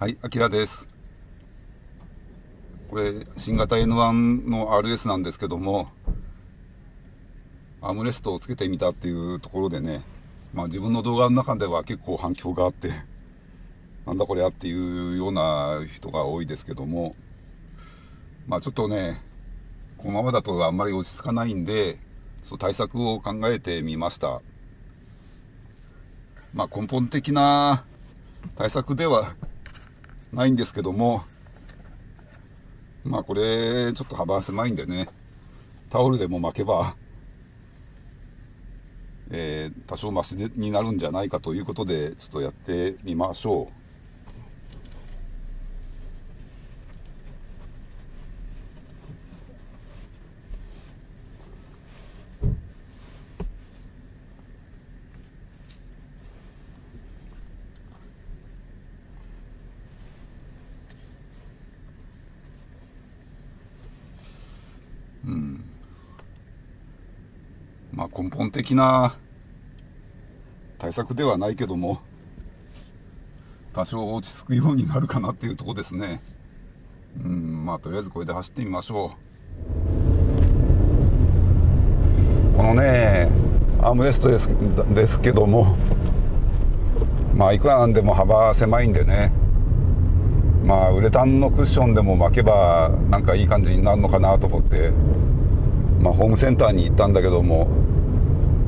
はい、あきらです。これ、新型 N1 の RS なんですけども、アームレストをつけてみたっていうところでね、まあ自分の動画の中では結構反響があって、なんだこりゃっていうような人が多いですけども、まあちょっとね、このままだとあんまり落ち着かないんで、そう対策を考えてみました。まあ根本的な対策ではないんですけども、まあこれ、ちょっと幅狭いんでね、タオルでも巻けば、えー多少マシになるんじゃないかということで、ちょっとやってみましょう。まあ根本的な対策ではないけども、多少落ち着くようになるかなっていうとこですね。うん、まあとりあえずこれで走ってみましょう。このね、アームレストですですけども、まあいくらなんでも幅狭いんでね、まあウレタンのクッションでも巻けばなんかいい感じになるのかなと思って、まあ、ホームセンターに行ったんだけども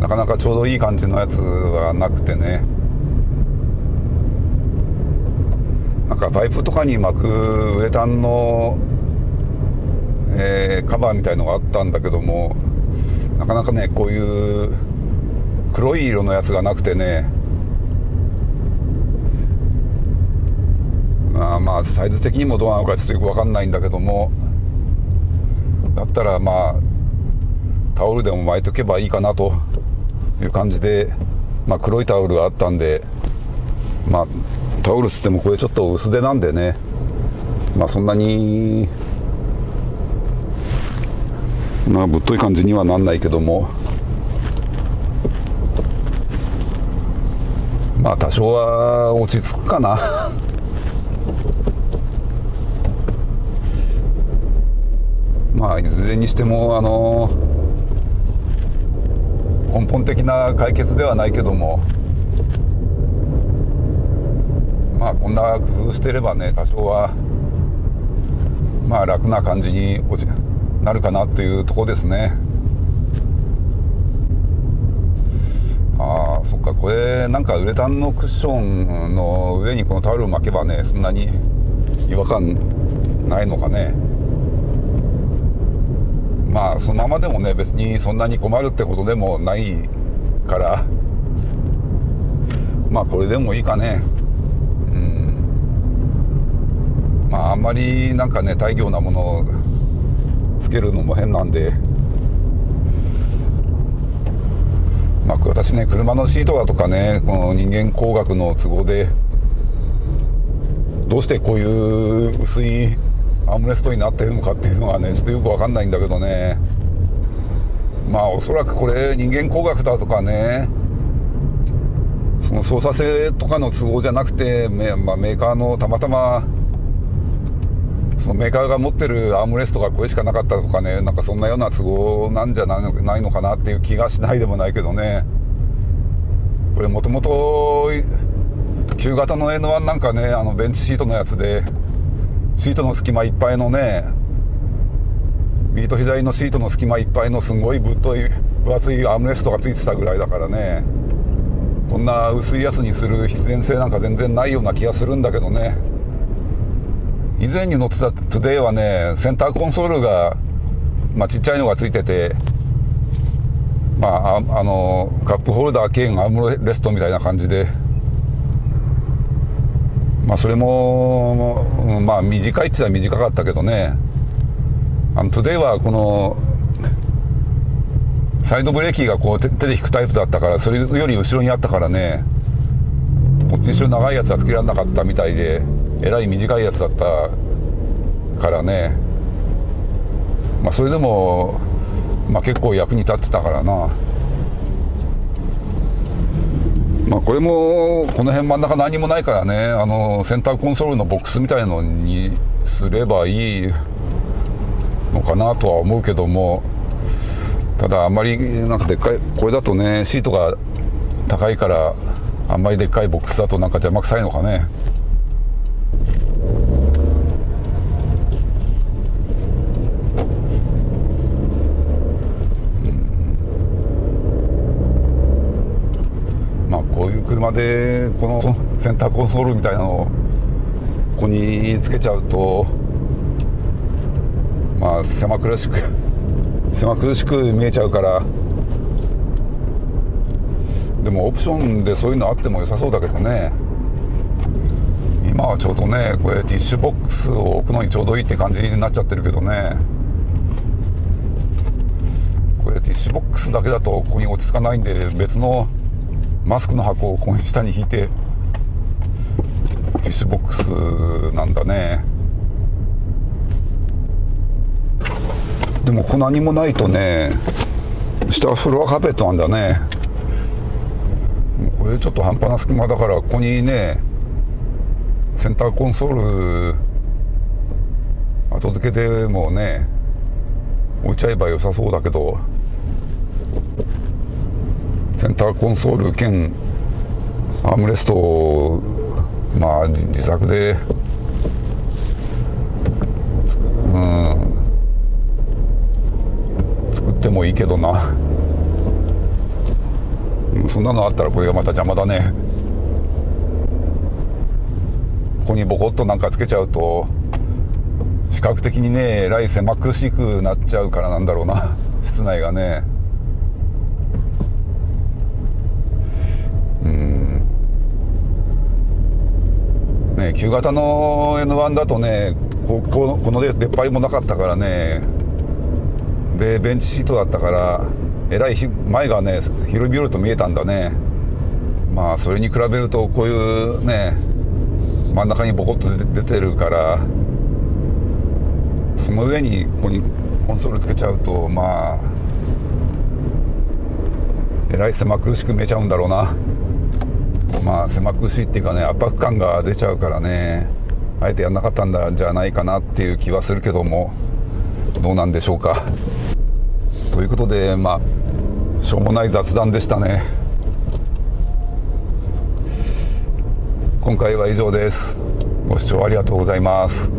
なかなかちょうどいい感じのやつはなくてね。なんかパイプとかに巻くウレタンの、えーカバーみたいのがあったんだけどもなかなかねこういう黒い色のやつがなくてね。まあまあサイズ的にもどうなのかちょっとよく分かんないんだけども。だったらまあタオルでも巻いとけばいいかなと。いう感じで、まあ、黒いタオルがあったんで、まあ、タオルつってもこれちょっと薄手なんでね、まあ、そんなに、まあ、ぶっとい感じにはなんないけども、まあ多少は落ち着くかな。まあいずれにしてもあの根本的な解決ではないけどもまあこんな工夫してればね多少はまあ楽な感じに落ちなるかなっていうとこですね。ああそっか。これなんかウレタンのクッションの上にこのタオルを巻けばねそんなに違和感ないのかね。まあそのままでもね別にそんなに困るってことでもないから。まあこれでもいいかね。うん。まああんまりなんかね大行なものをつけるのも変なんで。まあ私ね車のシートだとかねこの人間工学の都合でどうしてこういう薄いアームレストになってるのかっていうのはねちょっとよくわかんないんだけどね。まあおそらくこれ人間工学だとかね。その操作性とかの都合じゃなくて、メまあ、メーカーのたまたまそのメーカーが持ってるアームレストがこれしかなかったとかねなんかそんなような都合なんじゃないのないのかなっていう気がしないでもないけどね。これもともと旧型の N-ONE なんかねあのベンチシートのやつでシートの隙間いっぱいのね右と左のシートの隙間いっぱいのすごいぶっとい分厚いアームレストがついてたぐらいだからね。こんな薄いやつにする必然性なんか全然ないような気がするんだけどね。以前に乗ってたトゥデイはねセンターコンソールが、まあ、ちっちゃいのがついててまあああのカップホルダー兼アームレストみたいな感じでまあそれも、まあ短いって言ったら短かったけどね、あのトゥデイはこのサイドブレーキがこう手で引くタイプだったから、それより後ろにあったからね、こっちにしろ長いやつはつけられなかったみたいで、えらい短いやつだったからね、まあそれでも、まあ結構役に立ってたからな。まあ、これもこの辺真ん中何もないからね。あのセンターコンソールのボックスみたいのにすればいいのかなとは思うけども。ただあんまりなんかでっかいこれだとねシートが高いからあんまりでっかいボックスだとなんか邪魔くさいのかねまあこういう車でこのセンターコンソールみたいなのをここにつけちゃうとまあ狭苦しく 狭苦しく見えちゃうから。でもオプションでそういうのあっても良さそうだけどね。今はちょうどねこれティッシュボックスを置くのにちょうどいいって感じになっちゃってるけどね。これティッシュボックスだけだとここに落ち着かないんで別のマスクの箱をここに下に引いてティッシュボックスなんだね。でもここ何もないとね下はフロアカーペットなんだね。これちょっと半端な隙間だからここにねセンターコンソール後付けでもね置いちゃえば良さそうだけど。センターコンソール兼アームレストをまあ自作で。うん。作ってもいいけどな。そんなのあったらこれがまた邪魔だね。ここにボコッとなんかつけちゃうと視覚的にねえらい狭苦しくなっちゃうからなんだろうな。室内がね。ね旧型の N1 だとねこここの出っ張りもなかったからね。でベンチシートだったからえらい前がね広々と見えたんだね。まあそれに比べるとこういうね真ん中にボコッと出てるからその上にここにコンソールつけちゃうとまあえらい狭苦しく見えちゃうんだろうな。まあ狭くしっていうかね圧迫感が出ちゃうからねあえてやんなかったんだじゃないかなっていう気はするけどもどうなんでしょうか。ということでまあしょうもない雑談でしたね。今回は以上です。ご視聴ありがとうございます。